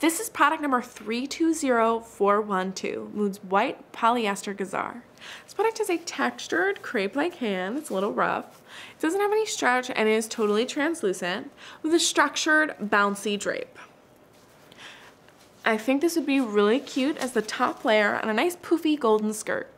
This is product number 320412, Moods White Polyester Gazar. This product has a textured crepe-like hand, it's a little rough. It doesn't have any stretch and is totally translucent with a structured bouncy drape. I think this would be really cute as the top layer on a nice poofy golden skirt.